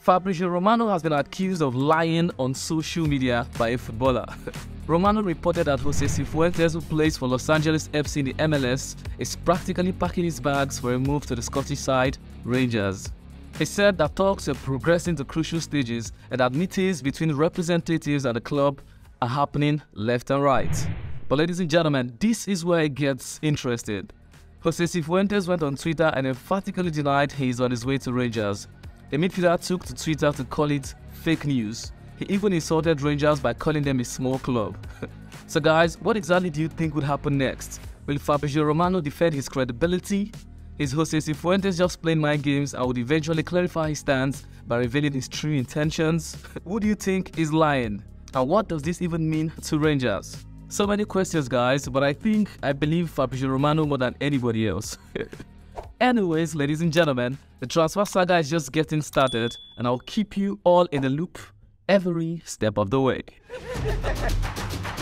Fabrizio Romano has been accused of lying on social media by a footballer. Romano reported that Jose Cifuentes, who plays for Los Angeles FC in the MLS, is practically packing his bags for a move to the Scottish side, Rangers. He said that talks are progressing to crucial stages and that meetings between representatives and the club are happening left and right. But ladies and gentlemen, this is where it gets interesting. Jose Cifuentes went on Twitter and emphatically denied he is on his way to Rangers. The midfielder took to Twitter to call it fake news. He even insulted Rangers by calling them a small club. so guys, what exactly do you think would happen next? Will Fabrizio Romano defend his credibility? Is Jose Cifuentes just playing mind games and would eventually clarify his stance by revealing his true intentions? Who do you think is lying? And what does this even mean to Rangers? So many questions guys, but I think I believe Fabrizio Romano more than anybody else. Anyways, ladies and gentlemen, the transfer saga is just getting started and I'll keep you all in the loop every step of the way.